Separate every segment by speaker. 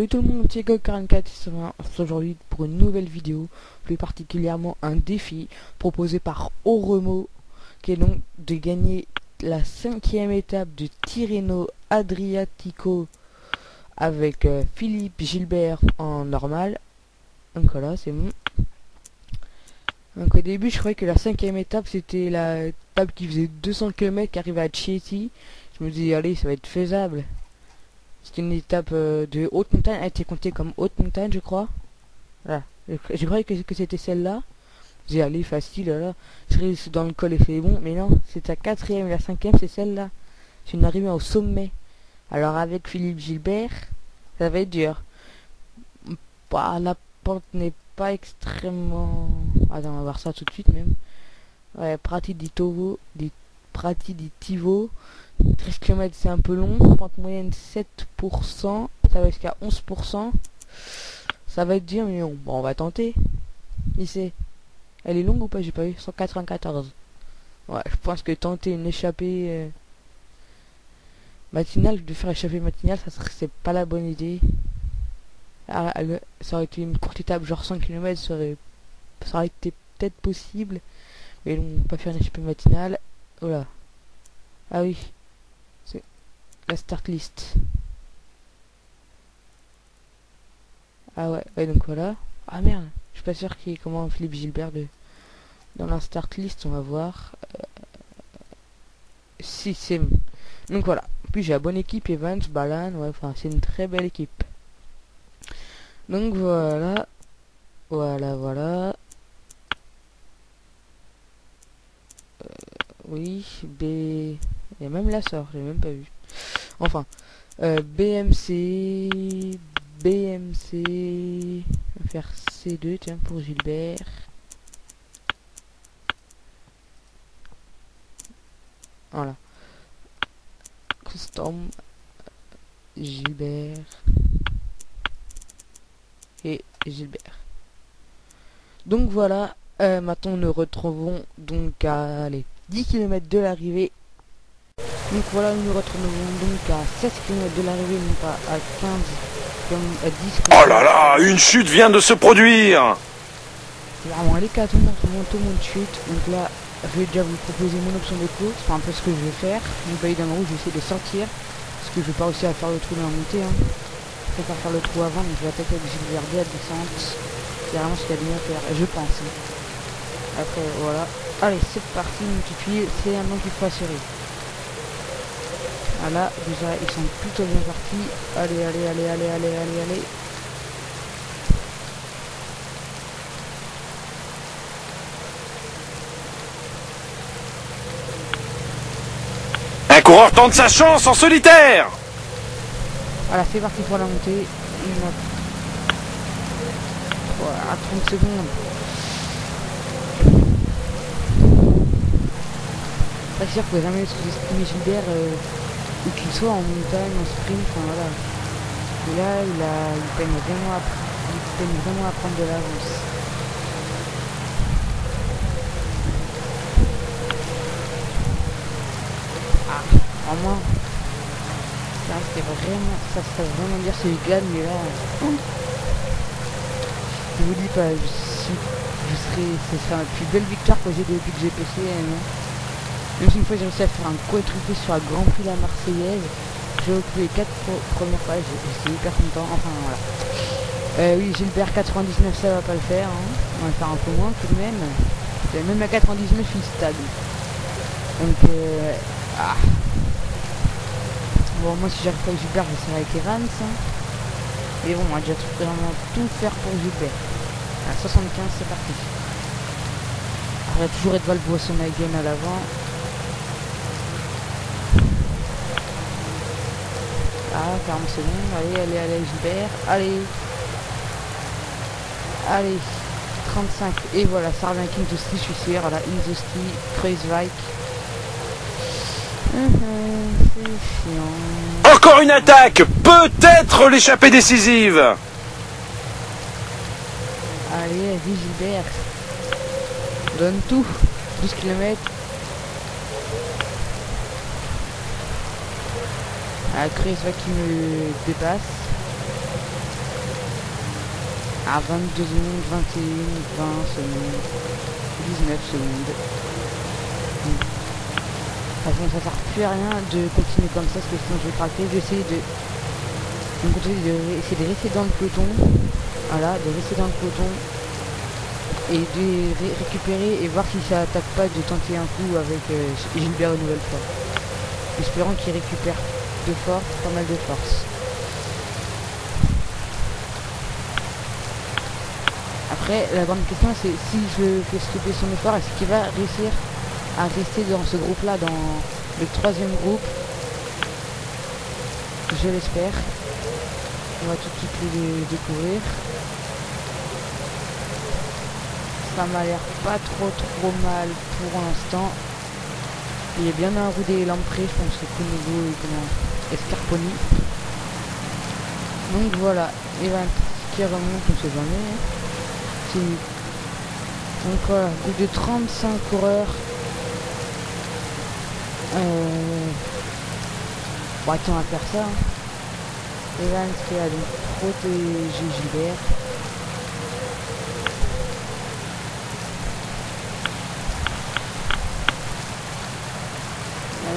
Speaker 1: Salut tout le monde, c'est Go44 aujourd'hui pour une nouvelle vidéo, plus particulièrement un défi proposé par Oromo, qui est donc de gagner la cinquième étape du Tirreno Adriatico avec euh, Philippe Gilbert en normal. Donc voilà, c'est bon. Donc au début, je croyais que la cinquième étape, c'était la étape qui faisait 200 km qui arrivait à Chieti. Je me dis, allez, ça va être faisable. C'est une étape de haute montagne, elle été comptée comme haute montagne, je crois. Je, croyais que, c'était celle-là. J'ai allé facile, là. Je serais dans le col et c'est bon. Mais non, c'est la quatrième et la cinquième, c'est celle-là. Je suis arrivé au sommet. Alors avec Philippe Gilbert, ça va être dur. Bah, la pente n'est pas extrêmement... Attends, on va voir ça tout de suite même. Ouais, Prati di Tovo, di Tivo, 13 km c'est un peu long, pente moyenne 7%, ça va jusqu'à 11%. Ça va être dur mais bon, on va tenter. Ici. Elle est longue ou pas? J'ai pas vu. 194. Ouais, je pense que tenter une échappée euh, matinale, de faire échapper matinale, ça c'est pas la bonne idée. Ah, ça aurait été une courte étape, genre 100 km, ça aurait, ça aurait été peut-être possible. Mais on pas faire une échappée matinale. Voilà. Ah oui la start list. Ah ouais, ouais donc voilà. Ah merde, je suis pas sûr qu'il y comment Philippe Gilbert de... dans la start list, on va voir. Euh... Si c'est... Donc voilà. Puis j'ai la bonne équipe, Evans, Balan, ouais, enfin c'est une très belle équipe. Donc voilà. Voilà, voilà. Euh, oui, B... Il y a même la sort, j'ai même pas vu. Enfin, euh, BMC, BMC, faire C2, tiens, pour Gilbert. Voilà. Custom, Gilbert et Gilbert. Donc voilà, euh, maintenant nous retrouvons donc à les 10 km de l'arrivée donc voilà, nous nous retrouvons donc à 16 km de l'arrivée, non pas à 15 comme à 10
Speaker 2: Oh là là, une chute vient de se produire
Speaker 1: Vraiment, allez qu'à tout le monde, tout le monde, chute. Donc là, je vais déjà vous proposer mon option de course, c'est un peu ce que je vais faire. Donc bah, évidemment, je vais essayer de sortir, parce que je vais pas réussir à faire le trou dans la montée. Hein. Je préfère faire le trou avant, donc je vais attaquer avec Gilles à descente. C'est vraiment ce qu'il y a de mieux à faire, je pense. Hein. Après, voilà. Allez, c'est parti, multiplier, c'est un nom qu'il faut assurer. Ah là, déjà, ils sont plutôt bien partis. Allez, allez, allez, allez, allez, allez, allez.
Speaker 2: Un coureur tente sa chance en solitaire
Speaker 1: Voilà, c'est parti pour la montée. Voilà, 30 secondes. Pas sûr que vous jamais sous-estimer Gilbert. Euh ou qu'il soit en montagne, en sprint, enfin voilà. Et là, il, a, il, peine vraiment à, il peine vraiment à prendre de l'avance. Ah, en moins. Ça, c'était vraiment, ça serait vraiment dire si je gagne, mais là, je vous dis pas, je, je serais, ce serait la plus belle victoire que j'ai depuis que j'ai PC. Même si une fois j'ai réussi à faire un quadruplé sur la Grand Prix la Marseillaise, j'ai occupé les 4 premières fois, j'étais hyper content, enfin voilà. Euh, oui, Gilbert 99 ça va pas le faire, hein. on va faire un peu moins tout de même. Même à 99 il stable. Donc euh, ah. Bon moi si j'arrive pas avec Gilbert je serai avec Evans. Hein. Mais bon on va déjà vraiment tout faire pour Gilbert. À 75 c'est parti. Après toujours Edval Boisson again à l'avant. Ah, 40 secondes. Allez, allez, allez, Gilbert. Allez. Allez. 35. Et voilà, ça revient avec Inzosti, je suis sûr. Voilà, Kreuzweig. c'est chiant.
Speaker 2: Encore une attaque Peut-être l'échappée décisive
Speaker 1: Allez, vas-y Gilbert. Donne tout. 12 km. Ah, Chris va qui me dépasse. à 22 secondes, 21, 20 secondes, 19 secondes. De toute façon, ça sert plus à rien de continuer comme ça, parce que sinon je vais craquer. Je vais essayer de, donc, de, de rester dans le peloton. Voilà, de rester dans le peloton et de récupérer et voir si ça attaque pas de tenter un coup avec euh, Gilbert une nouvelle fois. Espérons qu'il récupère de force, pas mal de force. Après, la grande question c'est si je fais stopper son effort, est-ce qu'il va réussir à rester dans ce groupe-là, dans le troisième groupe? Je l'espère. On va tout de suite le découvrir. Ça m'a l'air pas trop trop mal pour l'instant. Il est bien un roue des Lamprey, je pense que Konogo et comment Escarponi. Donc voilà, Evan qui remonte, on sait jamais. Donc voilà, groupe de 35 coureurs. Euh... Bon, attends, on va faire ça. Hein. Evans qui a donc protégé Gilbert.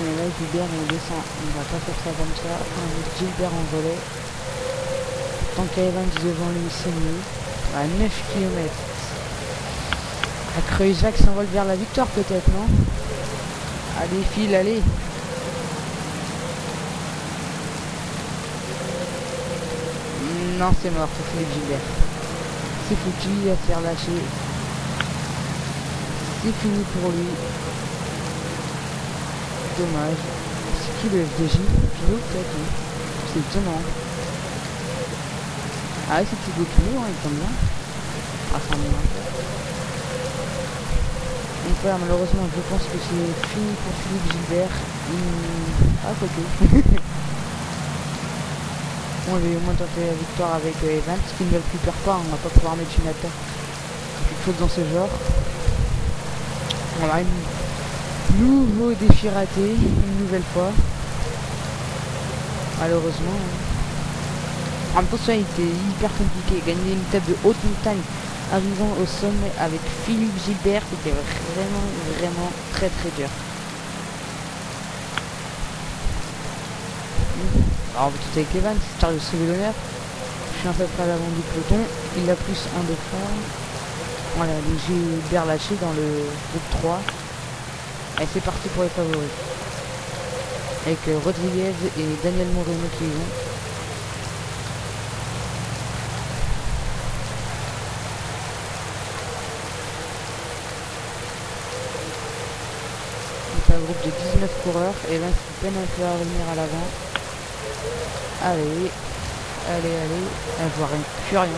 Speaker 1: là Gilbert il descend, on va pas faire ça comme ça, on met Gilbert en volet. Tant qu'il y a Evans devant lui c'est mieux. À 9 km. À Kreuzak s'envole vers la victoire peut-être, non? Allez file, allez Non c'est mort pour Philippe Gilbert. C'est foutu, il va se faire. C'est fini pour lui. Dommage. C'est qui le FDJ Pinot peut-être C'est étonnant. Ah c'est Thibaut Pinot, hein, il tombe bien. Ah, ça me Donc voilà, malheureusement, je pense que c'est fini pour Philippe Gilbert. Ah, quoi que. bon, j'ai au moins tenté la victoire avec euh, Evans, qui ne le récupère pas, on va pas pouvoir mettre une attaque. Quelque chose dans ce genre. Voilà, une Nouveau défi raté, une nouvelle fois. Malheureusement. En même temps, ça a été hyper compliqué. Gagner une tête de haute montagne arrivant au sommet avec Philippe Gilbert, c'était vraiment, vraiment très très dur. Alors, on va tout avec Evan, Charles l'honneur. Je suis un peu près à l'avant du peloton. Il a plus un de fond. Voilà, j'ai Gilbert lâché dans le groupe 3. Et c'est parti pour les favoris. Avec euh, Rodriguez et Daniel Moreno qui vont. Donc un groupe de 19 coureurs et là c'est peine un peu à revenir à l'avant. Allez, allez, allez. Je vois rien, plus rien.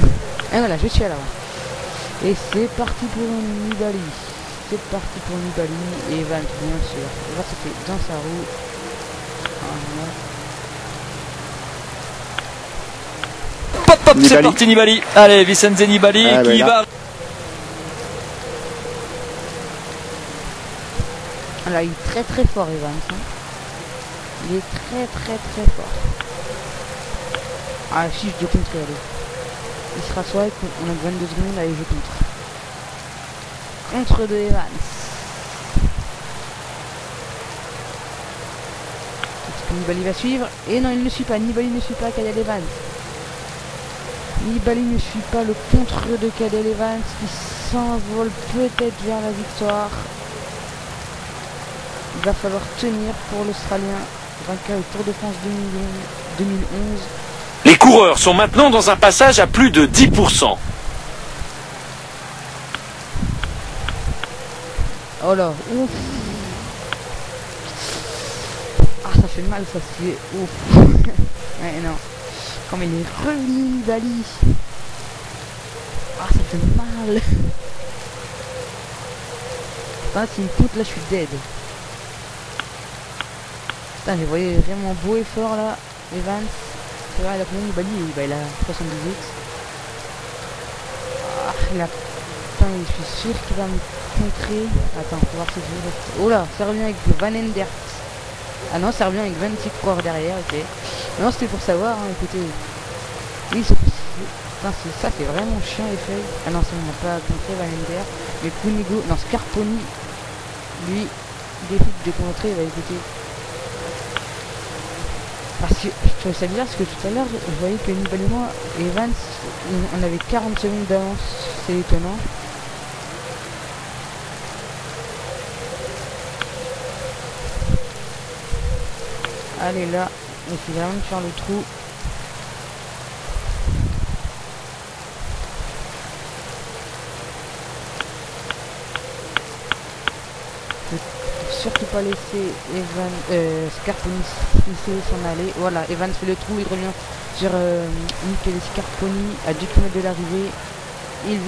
Speaker 1: Et voilà, je suis à l'avant. Et c'est parti pour Nibali c'est parti pour Nibali et Evans bien sûr. On va fait dans sa roue.
Speaker 3: Pop pop c'est parti Nibali. Allez Vicenze Nibali ah, qui va.
Speaker 1: Là il est très très fort Evans. Hein. Il est très très très fort. Ah si je contre allez. Il sera soit on a 22 secondes, allez je contre contre de Evans. Est-ce que Nibali va suivre? Et non, il ne suit pas. Nibali ne suit pas Cadel Evans. Nibali ne suit pas le contre de Cadel Evans qui s'envole peut-être vers la victoire. Il va falloir tenir pour l'Australien vainqueur au Tour de France 2011.
Speaker 2: Les coureurs sont maintenant dans un passage à plus de 10%.
Speaker 1: Oh là, ouf. Ah, ça fait mal, ça c'est ouf. ouais, non. Comme il est revenu, Bali. Ah, ça fait mal. Putain, me coûte, là, je suis dead. Putain, j'ai voyé vraiment beau et fort, là. Evans. C'est vrai, il a combien Bali? Bah, Il a 78. Ah, je suis sûr qu'il va me contrer. Attends, va voir si je Oh là, ça revient avec Van Endert. Ah non, ça revient avec 26 coureurs derrière, ok. Non, c'était pour savoir, hein, écoutez. Oui, c'est ça c'est vraiment chiant les feuilles. Ah non, ça on n'a pas contré Valender. Mais Punigo, non, Scarponi, lui, défi de contrer, il va écouter. Parce que je trouvais ça bizarre parce que tout à l'heure, je voyais que Nibali et Evans, on avait 40 secondes d'avance. C'est étonnant. Allez là, il faut vraiment faire le trou. surtout pas laisser Evan, euh, Scarponi s'en aller. Voilà, Evan fait le trou, il revient sur euh, Michele Scarponi à 10 km de l'arrivée. Il,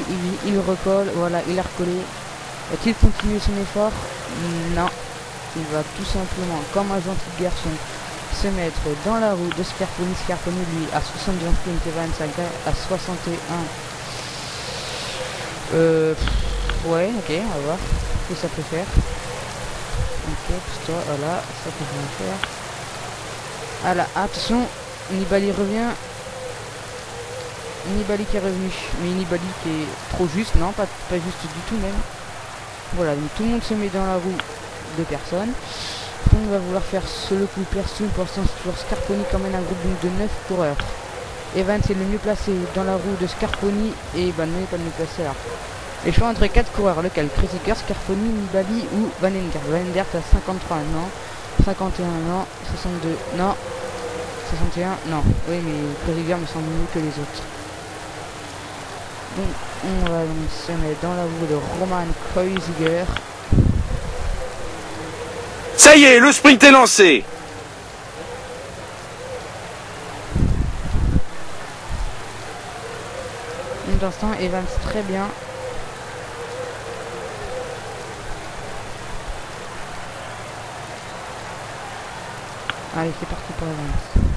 Speaker 1: il, recolle, voilà, il a recollé. Va-t-il continuer son effort? Non. Il va tout simplement, comme un gentil garçon, se mettre dans la roue de Scarponi. Scarponi, lui, à 70 sprint, Evans à 61. Euh, ouais, ok, on voir ce que ça peut faire. Ok, toi voilà, ça peut rien faire. Voilà, attention, Nibali revient. Nibali qui est revenu, mais Nibali qui est trop juste, non, pas, pas juste du tout même. Voilà, donc tout le monde se met dans la roue de personnes. Tout le monde va vouloir faire le coup personne pour toujours Scarponi quand même un groupe de 9 coureurs. Evans est le mieux placé dans la roue de Scarponi et Van n'est pas le mieux placé là. Les choix entre 4 coureurs, lequel? Krisiker, Scarponi, Nibali ou Van Endert. Van Endert à 53 ans, 51 ans, 62, non, 61, non. Oui, mais Krisiker me semble mieux que les autres. Donc, on va donc se mettre dans la roue de Roman Kreuziger.
Speaker 2: Ça y est, le sprint est lancé
Speaker 1: L'instant, Evans très bien. Allez, c'est parti pour Evans.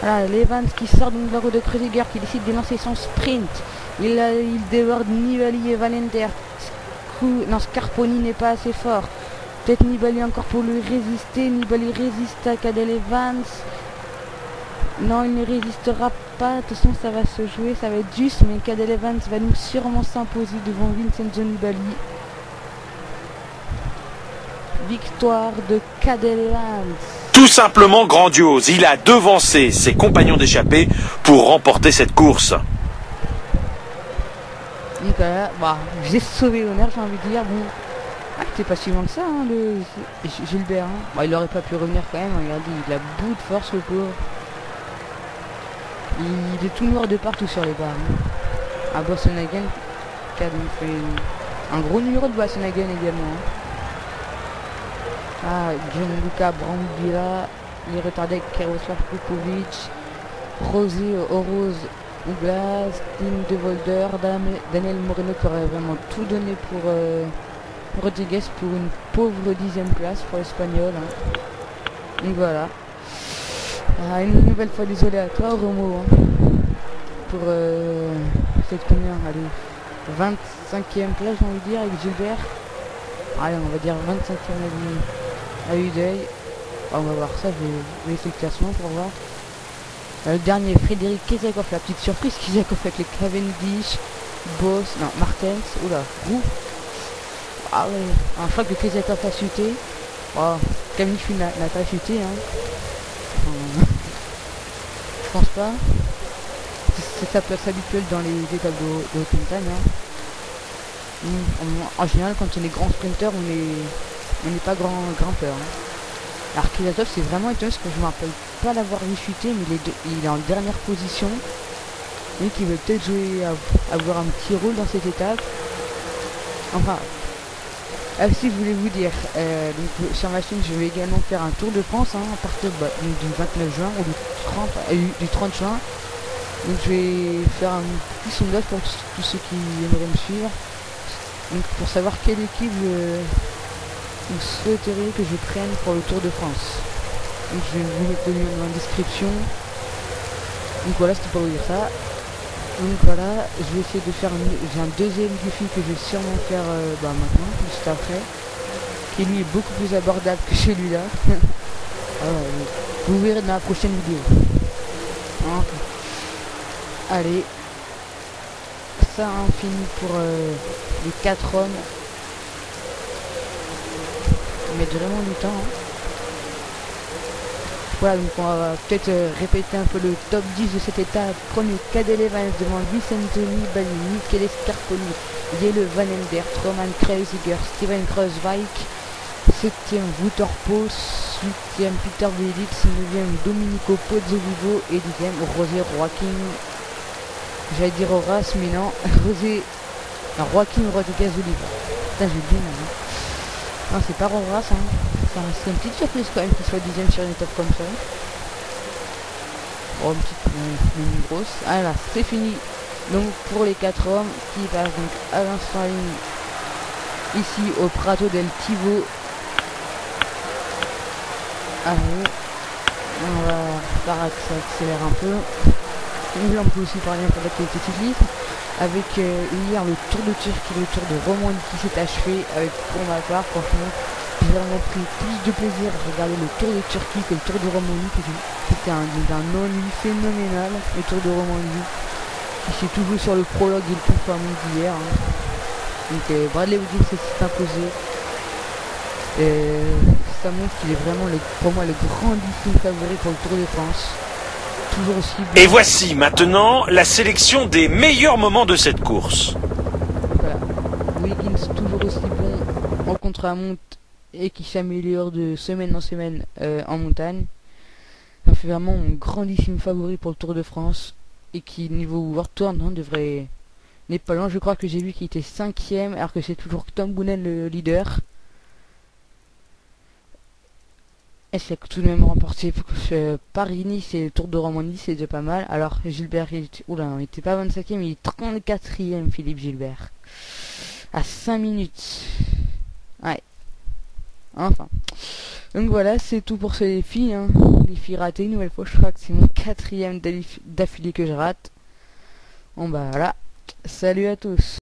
Speaker 1: Voilà, l'Evans qui sort de la roue de Kreuziger, qui décide de lancer son sprint. Il, il déborde Nibali et Valenter. Non, Scarponi n'est pas assez fort. Peut-être Nibali encore pour lui résister. Nibali résiste à Cadel Evans. Non, il ne résistera pas. De toute façon, ça va se jouer, ça va être juste. Mais Cadel Evans va nous sûrement s'imposer devant Vincenzo Nibali victoire de Cadelans.
Speaker 2: Tout simplement grandiose. Il a devancé ses compagnons d'échappée pour remporter cette course.
Speaker 1: Bah, j'ai sauvé l'honneur, j'ai envie de dire. Bon, ah, c'était pas si loin que ça, hein, le Gilbert. Hein. Bah, il aurait pas pu revenir quand même. Regardez, il a bout de force, le pauvre. Il est tout noir de partout sur les barres. Hein. À Bossenhagen, qui a fait un gros numéro de Bossenhagen également. Hein. Ah, Gianluca Brambilla, les retardés Karoslav Kukovic, Rosy Oroz Ouglas, Tim De Volder, Daniel Moreno qui aurait vraiment tout donné pour euh, Rodriguez pour une pauvre dixième place pour l'Espagnol. Hein. Donc voilà. Ah, une nouvelle fois désolé à toi Romo hein, pour euh, cette combien Allez, 25e place j'ai envie de dire avec Gilbert. Allez on va dire 25e à eu d'œil. On va voir ça, je vais laisser le classement pour voir. Euh, le dernier, Frédéric Kezakov, la petite surprise, Kezakov avec les Cavendish, Boss, non, Martens, oula, Roux. Ah ouais, un je crois que Kezakov a chuté. Oh, Cavendish n'a pas chuté, hein. je pense pas. C'est sa place habituelle dans les étapes de, haute montagne. Hein. En, général, quand on est grand sprinter, on est on n'est pas grand grimpeur. Hein. Alors c'est vraiment étonnant parce que je me rappelle pas l'avoir chuter, mais il est, il est en dernière position. Et qui veut peut-être jouer à, avoir un petit rôle dans cette étape. Enfin, ah, si je voulais vous dire, euh, donc, sur ma chaîne je vais également faire un tour de France hein, à partir du 29 juin ou du 30, euh, du 30 juin. Donc je vais faire un petit sondage pour tous ceux qui aimeraient me suivre. Donc pour savoir quelle équipe vous souhaiteriez que je prenne pour le Tour de France. Je vais vous mettre le lien dans la description. Donc voilà, c'était pour vous dire ça. Donc voilà, je vais essayer de faire un, j'ai un deuxième défi que je vais sûrement faire euh, bah, maintenant, juste après. Qui lui est beaucoup plus abordable que celui-là. vous verrez dans la prochaine vidéo. Hein. Allez. Ça en finit pour euh, les 4 hommes. Mais vraiment du temps. Hein. Voilà, donc on va peut-être euh, répéter un peu le top 10 de cette étape. Premier, Cadel Evans devant Vicentoni, Balini, Michele Scarponi, Yele Van Ender, Roman Kreuziger, Steven Kreuzweig, 7ème Wouter Poos, 8ème Peter Velitz, 9ème Domenico Pozzovivo et 10ème Rosé Joaquin. J'allais dire Horace, mais non, Rosé Joaquin Rodriguez Oliva. Putain, j'ai bien hein. Non, c'est pas Horace, hein c'est une petite surprise quand même qu'il soit dixième sur une étape comme ça. Bon, une petite, une, grosse. Ah là, c'est fini. Donc pour les quatre hommes qui passent donc à l'instant ici au Prato del Tivo. Allez, on va voir que ça accélère un peu. Et on peut aussi parler avec les cyclistes. Avec euh, hier le Tour de Turquie, le Tour de Romandie qui s'est achevé avec pour ma part franchement j'ai vraiment pris plus de plaisir à regarder le Tour de Turquie que le Tour de Romandie. C'était un, un ennui phénoménal, le Tour de Romandie. Qui s'est toujours sur le prologue et le performance d'hier. Hein. Donc euh, Bradley Wiggins s'est imposé. Et ça montre qu'il est vraiment le, pour moi le grandissime favori pour le Tour de France.
Speaker 2: Toujours aussi Et voici maintenant la sélection des meilleurs moments de cette course.
Speaker 1: Voilà. Wiggins toujours aussi bon en contre-la-montre et qui s'améliore de semaine en semaine euh, en montagne. Ça fait vraiment mon grandissime favori pour le Tour de France et qui niveau World Tour non, devrait n'est pas loin. Je crois que j'ai vu qu'il était cinquième alors que c'est toujours Tom Boonen le leader. Et c'est tout de même remporté Paris-Nice et le Tour de Romandie, c'est déjà pas mal. Alors Gilbert, il était, oula, il était pas 25ème, il est 34ème Philippe Gilbert. À 5 minutes. Ouais. Enfin. Donc voilà, c'est tout pour ce défi. Hein. Défi raté, une nouvelle fois, je crois que c'est mon quatrième d'affilée que je rate. Bon bah voilà. Salut à tous.